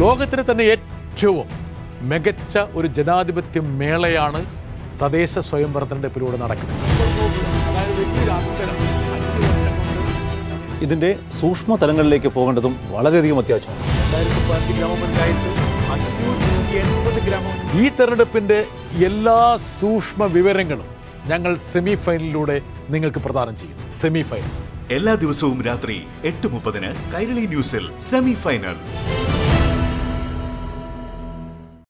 ലോകത്തിന് തന്നെ ഏറ്റവും മികച്ച ഒരു ജനാധിപത്യ മേളയാണ് തദ്ദേശ സ്വയംഭരണ തെരഞ്ഞെടുപ്പിലൂടെ നടക്കുന്നത്. ഇതിന്റെ സൂക്ഷ്മ തലങ്ങളിലേക്ക് പോകേണ്ടതും വളരെയധികം അത്യാവശ്യമാണ്. ഈ തെരഞ്ഞെടുപ്പിന്റെ എല്ലാ സൂക്ഷ്മ വിവരങ്ങളും ഞങ്ങൾ സെമി ഫൈനലിലൂടെ നിങ്ങൾക്ക് പ്രദാനം ചെയ്യും. സെമി ഫൈനൽ എല്ലാ ദിവസവും രാത്രി എട്ട് മുപ്പതിന് കൈരളി ന്യൂസിൽ സെമി ഫൈനൽ